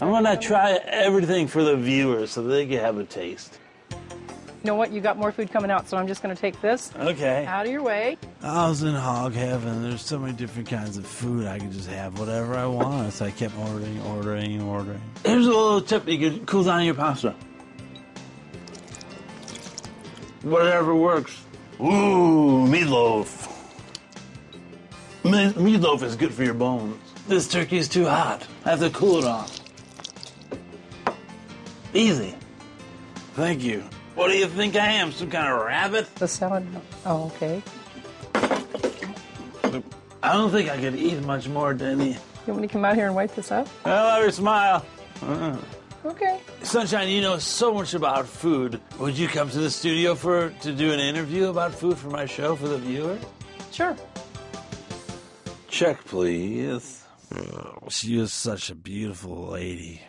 I'm gonna try everything for the viewers so they can have a taste. You know what? You got more food coming out, so I'm just going to take this Okay. out of your way. I was in hog heaven. There's so many different kinds of food. I could just have whatever I want. So I kept ordering, ordering, ordering. Here's a little tip: you can cool down your pasta. Whatever works. Ooh, meatloaf. Me- meatloaf is good for your bones. This turkey is too hot. I have to cool it off. Easy. Thank you. What do you think I am? Some kind of rabbit? The salad. Oh, okay. I don't think I could eat much more, Denny. You want me to come out here and wipe this up? I love your smile. Uh-uh. Okay. Sunshine, you know so much about food. Would you come to the studio for to do an interview about food for my show for the viewer? Sure. Check, please. Oh, she is such a beautiful lady.